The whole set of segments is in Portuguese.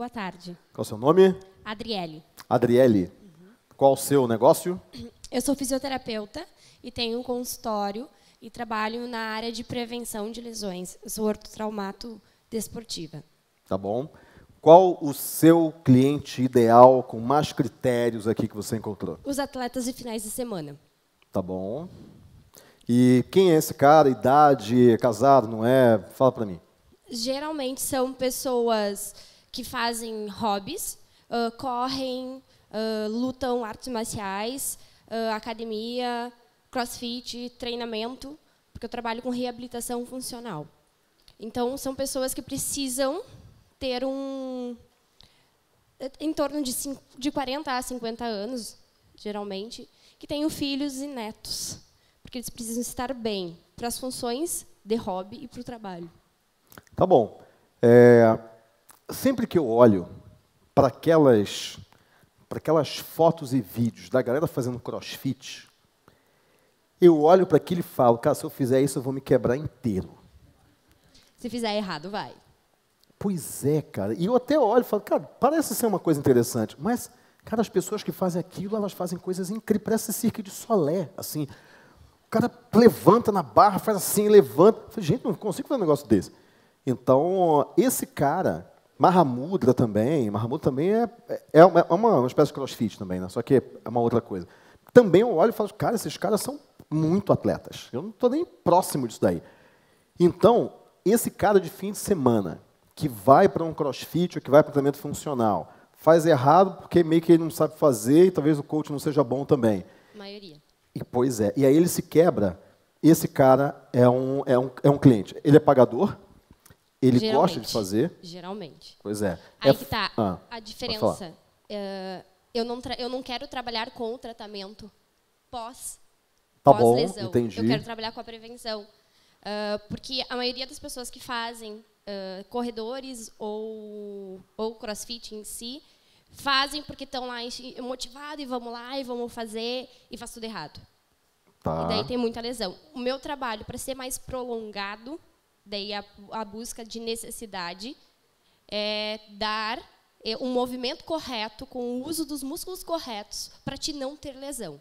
Boa tarde. Qual é o seu nome? Adriele. Adriele. Qual o seu negócio? Eu sou fisioterapeuta e tenho um consultório e trabalho na área de prevenção de lesões. Eu sou ortotraumato desportiva. Tá bom. Qual o seu cliente ideal com mais critérios aqui que você encontrou? Os atletas de finais de semana. Tá bom. E quem é esse cara? Idade? É casado? Não é? Fala para mim. Geralmente são pessoas que fazem hobbies, uh, correm, uh, lutam artes marciais, uh, academia, crossfit, treinamento, porque eu trabalho com reabilitação funcional. Então, são pessoas que precisam ter um. em torno de, cinco, de 40 a 50 anos, geralmente, que tenham filhos e netos, porque eles precisam estar bem para as funções de hobby e para o trabalho. Tá bom. É, sempre que eu olho para aquelas, para aquelas fotos e vídeos da galera fazendo crossfit, eu olho para aquilo e falo, cara, se eu fizer isso, eu vou me quebrar inteiro. Se fizer errado, vai. Pois é, cara. E eu até olho e falo, cara, parece ser uma coisa interessante, mas, cara, as pessoas que fazem aquilo, elas fazem coisas incríveis, parece circo de solé, assim. O cara levanta na barra, faz assim, levanta. Eu falei, gente, não consigo fazer um negócio desse. Então, esse cara, Mahamudra também, Mahamudra também é, é, uma, é uma espécie de crossfit também, né? só que é uma outra coisa. Também eu olho e falo, cara, esses caras são muito atletas. Eu não estou nem próximo disso daí. Então, esse cara de fim de semana, que vai para um crossfit ou que vai para um treinamento funcional, faz errado porque meio que ele não sabe fazer e talvez o coach não seja bom também. Maioria. E, pois é. E aí ele se quebra. Esse cara é um, é um, é um cliente. Ele é pagador? Ele Geralmente. gosta de fazer? Geralmente. Pois é. Aí é, que tá ah, a diferença. Eh, eu, não eu não quero trabalhar com o tratamento pós Tá bom, pós-lesão. entendi. Eu quero trabalhar com a prevenção. Ah, porque a maioria das pessoas que fazem ah, corredores ou, ou crossfit em si, fazem porque estão lá motivados e vamos lá e vamos fazer e faz tudo errado. Tá. E daí tem muita lesão. O meu trabalho, para ser mais prolongado, daí a, a busca de necessidade, é dar é, um movimento correto, com o uso dos músculos corretos, para te não ter lesão.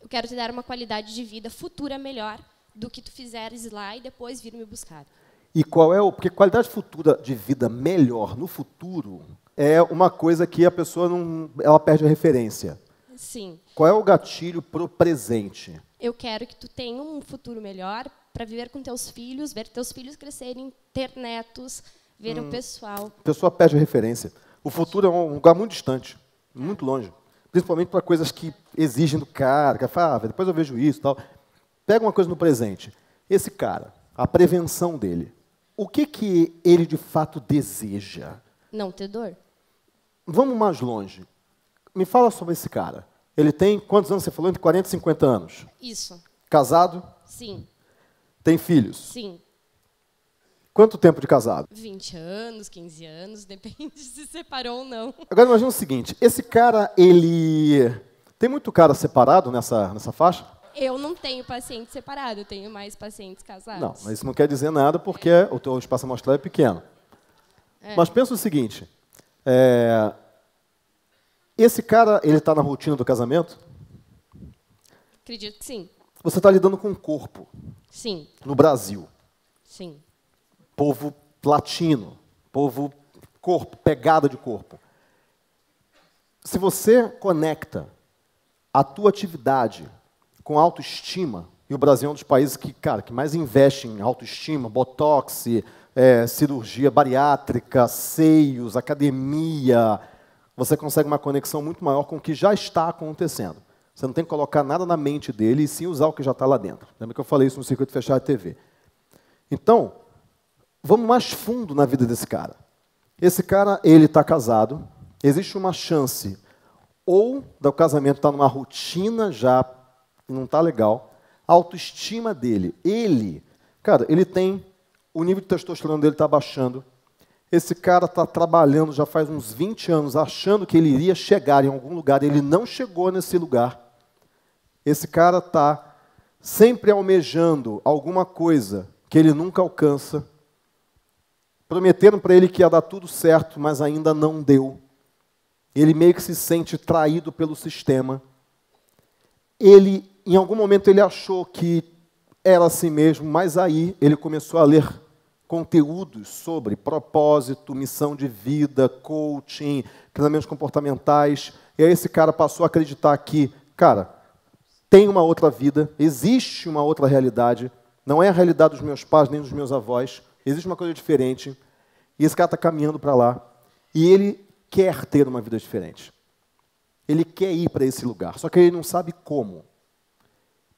Eu quero te dar uma qualidade de vida futura melhor do que tu fizeres lá e depois vir me buscar. E qual é o. Porque qualidade futura de vida melhor no futuro é uma coisa que a pessoa não. Ela perde a referência. Sim, Qual é o gatilho pro presente? eu quero que tu tenha um futuro melhor para viver com teus filhos, ver teus filhos crescerem, ter netos, ver o pessoal. A pessoa perde a referência. O futuro é um lugar muito distante, muito longe. Principalmente para coisas que exigem do cara, que fala, ah, depois eu vejo isso e tal. Pega uma coisa no presente. Esse cara, a prevenção dele, o que, que ele de fato deseja? Não ter dor. Vamos mais longe. Me fala sobre esse cara. Ele tem quantos anos você falou? Entre 40 e 50 anos. Isso. Casado? Sim, Tem filhos? sim. Quanto tempo de casado? 20 anos, 15 anos, depende se separou ou não. Agora imagina o seguinte, esse cara, ele... Tem muito cara separado nessa, nessa faixa? Eu não tenho paciente separado, eu tenho mais pacientes casados. Não, mas isso não quer dizer nada porque o teu espaço amostral é pequeno. Mas pensa o seguinte, é, esse cara, ele está na rotina do casamento? Acredito que sim. Você está lidando com o corpo Sim, no Brasil. sim. Povo latino, povo corpo, pegada de corpo. Se você conecta a tua atividade com autoestima, e o Brasil é um dos países que, cara, que mais investe em autoestima, botox, é, cirurgia bariátrica, seios, academia, você consegue uma conexão muito maior com o que já está acontecendo. Você não tem que colocar nada na mente dele e sim usar o que já está lá dentro. Lembra que eu falei isso no circuito fechado de TV. Então, vamos mais fundo na vida desse cara. Esse cara, ele está casado. Existe uma chance ou do casamento estar numa rotina já não está legal. A autoestima dele, ele, cara, ele tem o nível de testosterona dele está baixando. Esse cara está trabalhando já faz uns 20 anos, achando que ele iria chegar em algum lugar. Ele não chegou nesse lugar. Esse cara está sempre almejando alguma coisa que ele nunca alcança. Prometeram para ele que ia dar tudo certo, mas ainda não deu. Ele meio que se sente traído pelo sistema. Ele, em algum momento, ele achou que era assim mesmo, mas aí ele começou a ler conteúdos sobre propósito, missão de vida, coaching, treinamentos comportamentais. E aí esse cara passou a acreditar que, cara, tem uma outra vida, existe uma outra realidade, não é a realidade dos meus pais nem dos meus avós, existe uma coisa diferente. E esse cara está caminhando para lá. E ele quer ter uma vida diferente. Ele quer ir para esse lugar, só que ele não sabe como.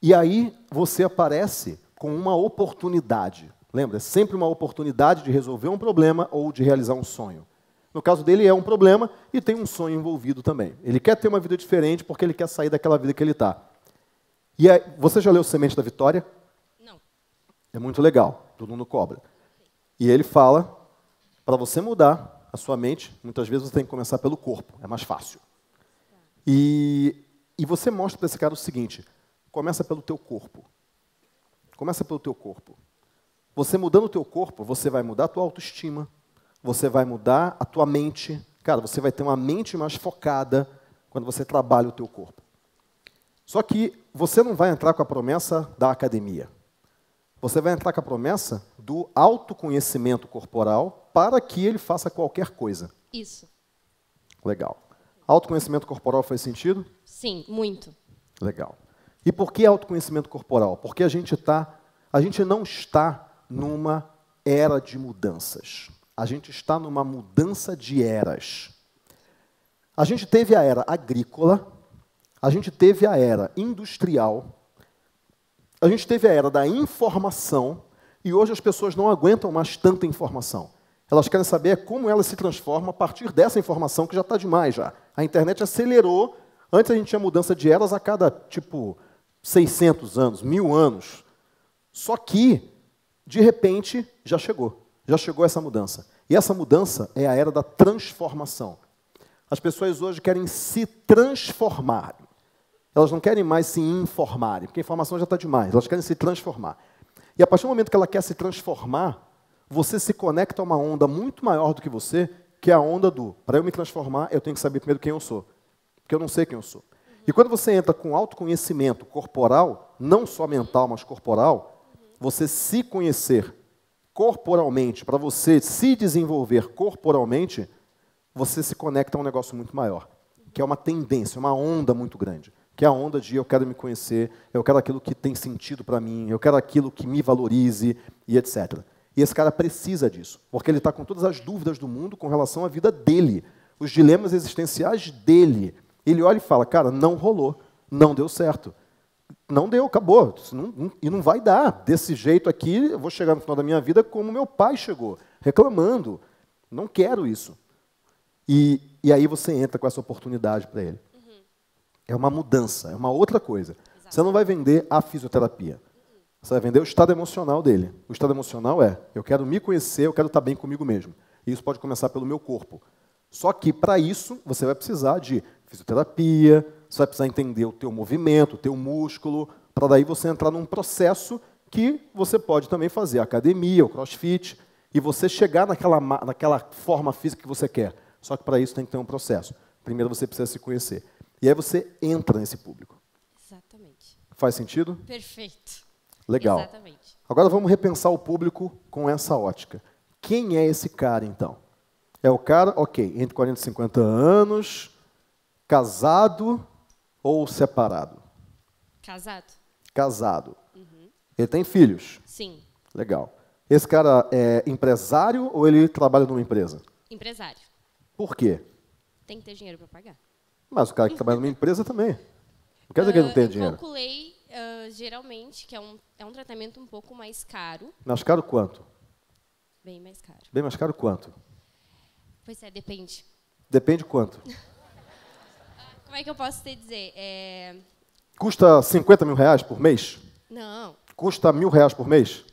E aí você aparece com uma oportunidade. Lembra? É sempre uma oportunidade de resolver um problema ou de realizar um sonho. No caso dele, é um problema e tem um sonho envolvido também. Ele quer ter uma vida diferente porque ele quer sair daquela vida que ele está. E aí, você já leu Semente da Vitória? Não. É muito legal, todo mundo cobra. E ele fala, para você mudar a sua mente, muitas vezes você tem que começar pelo corpo, é mais fácil. E, e você mostra para esse cara o seguinte, começa pelo teu corpo. Começa pelo teu corpo. Você mudando o teu corpo, você vai mudar a tua autoestima, você vai mudar a tua mente. Cara, você vai ter uma mente mais focada quando você trabalha o teu corpo. Só que você não vai entrar com a promessa da academia. Você vai entrar com a promessa do autoconhecimento corporal para que ele faça qualquer coisa. Isso. Legal. Autoconhecimento corporal faz sentido? Sim, muito. Legal. E por que autoconhecimento corporal? Porque a gente tá, a gente não está numa era de mudanças. A gente está numa mudança de eras. A gente teve a era agrícola, a gente teve a era industrial, a gente teve a era da informação, e hoje as pessoas não aguentam mais tanta informação. Elas querem saber como ela se transforma a partir dessa informação que já está demais já. A internet acelerou. Antes a gente tinha mudança de eras a cada, tipo, 600 anos, mil anos. Só que, de repente, já chegou. Já chegou essa mudança. E essa mudança é a era da transformação. As pessoas hoje querem se transformar. Elas não querem mais se informarem, porque a informação já está demais. Elas querem se transformar. E a partir do momento que ela quer se transformar, você se conecta a uma onda muito maior do que você, que é a onda do para eu me transformar, eu tenho que saber primeiro quem eu sou. Porque eu não sei quem eu sou. E quando você entra com autoconhecimento corporal, não só mental, mas corporal, você se conhecer corporalmente, para você se desenvolver corporalmente, você se conecta a um negócio muito maior, que é uma tendência, uma onda muito grande que é a onda de eu quero me conhecer, eu quero aquilo que tem sentido para mim, eu quero aquilo que me valorize e etc. E esse cara precisa disso, porque ele está com todas as dúvidas do mundo com relação à vida dele, os dilemas existenciais dele. Ele olha e fala: Cara, não rolou, não deu certo. Não deu, acabou. Não, e não vai dar. Desse jeito aqui, eu vou chegar no final da minha vida como meu pai chegou, reclamando. Não quero isso. E, e aí você entra com essa oportunidade para ele. É uma mudança, é uma outra coisa. Exato. Você não vai vender a fisioterapia. Você vai vender o estado emocional dele. O estado emocional é: eu quero me conhecer, eu quero estar bem comigo mesmo. E isso pode começar pelo meu corpo. Só que para isso você vai precisar de fisioterapia, você vai precisar entender o teu movimento, o teu músculo, para daí você entrar num processo que você pode também fazer academia, o crossfit, e você chegar naquela, naquela forma física que você quer. Só que para isso tem que ter um processo. Primeiro você precisa se conhecer. E aí você entra nesse público. Exatamente. Faz sentido? Perfeito. Legal. Exatamente. Agora vamos repensar o público com essa ótica. Quem é esse cara, então? É o cara, ok, entre 40 e 50 anos, casado ou separado? Casado. Casado. Uhum. Ele tem filhos? Sim. Legal. Esse cara é empresário ou ele trabalha numa empresa? Empresário. Por quê? Tem que ter dinheiro para pagar. Mas o cara que trabalha numa empresa também. Não quer dizer que ele não tem eu dinheiro. Eu calculei, uh, geralmente, que é um, é um tratamento um pouco mais caro. Mais caro quanto? Bem mais caro. Bem mais caro quanto? Pois é, depende. Depende quanto? Como é que eu posso te dizer? É... Custa 50 mil reais por mês? Não. Custa mil reais por mês?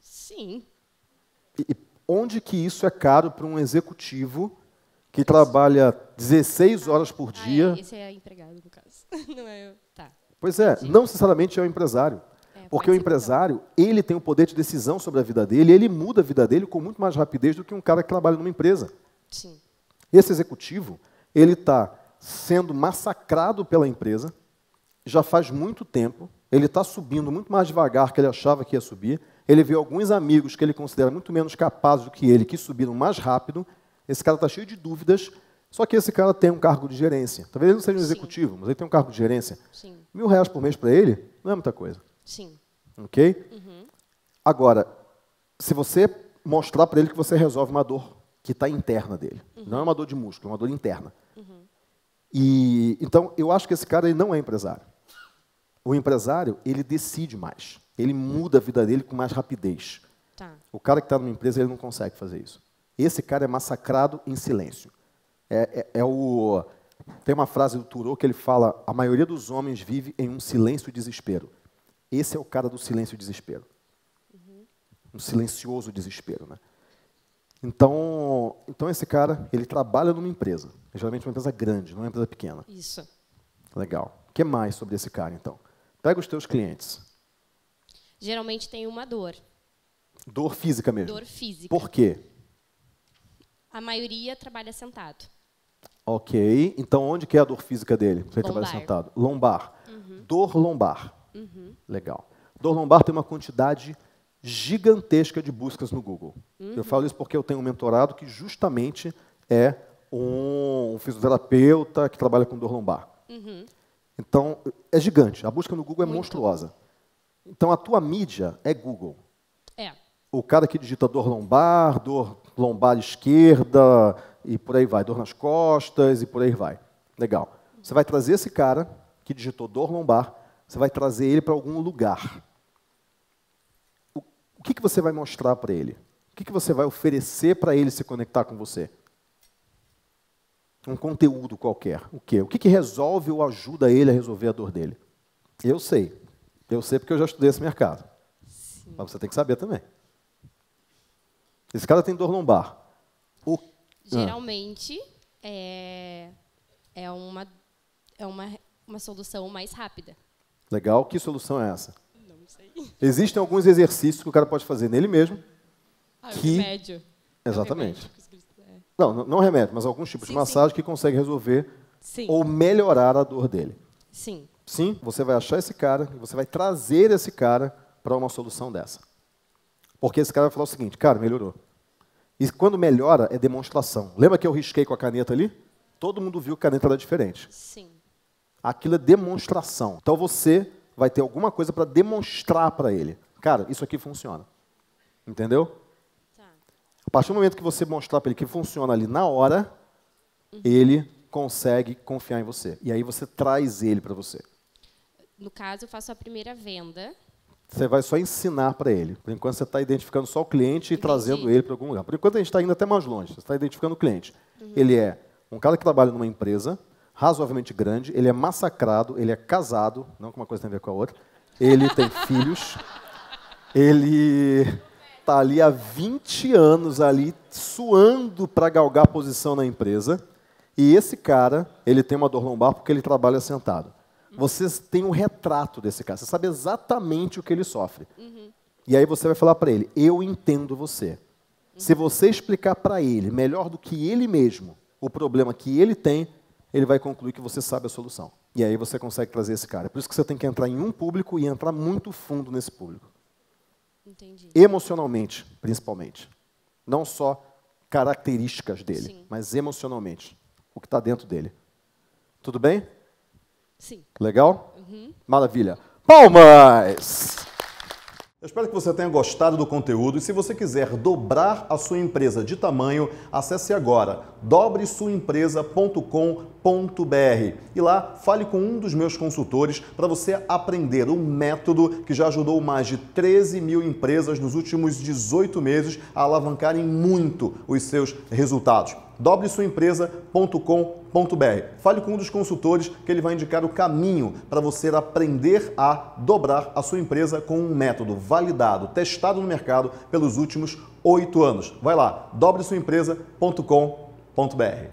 Sim. E, e onde que isso é caro para um executivo que trabalha 16 horas por dia. Ah, é, esse é empregado, no caso. Não é eu. Tá. Pois é, Sim. não necessariamente é o empresário. É, Porque o empresário, ele tem o poder de decisão sobre a vida dele, ele muda a vida dele com muito mais rapidez do que um cara que trabalha numa empresa. Sim. Esse executivo, ele está sendo massacrado pela empresa, já faz muito tempo, ele está subindo muito mais devagar que ele achava que ia subir, ele vê alguns amigos que ele considera muito menos capazes do que ele, que subiram mais rápido, esse cara está cheio de dúvidas, só que esse cara tem um cargo de gerência. Talvez ele não seja um Sim. executivo, mas ele tem um cargo de gerência. Sim. Mil reais por mês para ele não é muita coisa. Sim. Ok? Agora, se você mostrar para ele que você resolve uma dor que está interna dele, não é uma dor de músculo, é uma dor interna. E então eu acho que esse cara ele não é empresário. O empresário ele decide mais, ele muda a vida dele com mais rapidez. Tá. O cara que está numa empresa ele não consegue fazer isso. Esse cara é massacrado em silêncio. É, é- é o tem uma frase do Thoreau que ele fala: a maioria dos homens vive em um silêncio e desespero. Esse é o cara do silêncio e desespero. Um silencioso desespero, né? Então, então esse cara, ele trabalha numa empresa, geralmente uma empresa grande, não uma empresa pequena. Isso. Legal. O que mais sobre esse cara, então? Pega os teus clientes. Geralmente tem uma dor. Dor física mesmo. Dor física. Por quê? A maioria trabalha sentado. Ok. Então, onde que é a dor física dele? Você trabalha Lombar. sentado. Lombar. Dor lombar. Legal. Dor lombar tem uma quantidade gigantesca de buscas no Google. Eu falo isso porque eu tenho um mentorado que justamente é um fisioterapeuta que trabalha com dor lombar. Então, é gigante. A busca no Google é Muito. monstruosa. Então, a tua mídia é Google. É. O cara que digita dor lombar, dor lombar esquerda e por aí vai, dor nas costas e por aí vai. Legal. Você vai trazer esse cara que digitou dor lombar, você vai trazer ele para algum lugar. Que, que você vai mostrar para ele? O que, que você vai oferecer para ele se conectar com você? Um conteúdo qualquer. O quê? O que, que resolve ou ajuda ele a resolver a dor dele? Eu sei. Eu sei porque eu já estudei esse mercado. Mas você tem que saber também. Esse cara tem dor lombar. O... Ah, Geralmente é, é, uma, é uma, uma solução mais rápida. legal. Que solução é essa? Sei. Existem alguns exercícios que o cara pode fazer nele mesmo. Ah, Que- o remédio. Exatamente. É remédio. É. Não, não- não remédio, mas alguns tipos Sim, de massagem que conseguem resolver Sim. ou melhorar a dor dele. Sim. Sim, você vai achar esse cara e você vai trazer esse cara para uma solução dessa. Porque esse cara vai falar o seguinte, cara, melhorou. E quando melhora, é demonstração. Lembra que eu risquei com a caneta ali? Todo mundo viu que a caneta era diferente. Sim. Aquilo é demonstração. Então você vai ter alguma coisa para demonstrar para ele. Cara, isso aqui funciona. Entendeu? Tá. A partir do momento que você mostrar para ele que funciona ali na hora, ele consegue confiar em você. E aí você traz ele para você. No caso, eu faço a primeira venda. Você vai só ensinar para ele. Por enquanto você está identificando só o cliente e Entendi. trazendo ele para algum lugar. Por enquanto a gente está indo até mais longe. Você está identificando o cliente. Ele é um cara que trabalha numa empresa razoavelmente grande, ele é massacrado, ele é casado, não que uma coisa tem a ver com a outra, ele tem filhos, ele está ali há 20 anos ali suando para galgar posição na empresa, e esse cara, ele tem uma dor lombar porque ele trabalha sentado. Você tem um retrato desse cara, você sabe exatamente o que ele sofre. E aí você vai falar para ele: Eu entendo você. Se você explicar para ele, melhor do que ele mesmo, o problema que ele tem, ele vai concluir que você sabe a solução. E aí você consegue trazer esse cara. Por isso que você tem que entrar em um público e entrar muito fundo nesse público. Entendi. Emocionalmente, principalmente. Não só características dele, Sim. mas emocionalmente. O que está dentro dele. Tudo bem? Sim. Legal? Maravilha. Palmas! Eu espero que você tenha gostado do conteúdo e se você quiser dobrar a sua empresa de tamanho, acesse agora dobresuaempresa.com.br e lá fale com um dos meus consultores para você aprender o método que já ajudou mais de 13 mil empresas nos últimos 18 meses a alavancarem muito os seus resultados dobresuaempresa.com.br. Fale com um dos consultores que ele vai indicar o caminho para você aprender a dobrar a sua empresa com um método validado, testado no mercado pelos últimos oito anos. Vai lá, dobresuaempresa.com.br.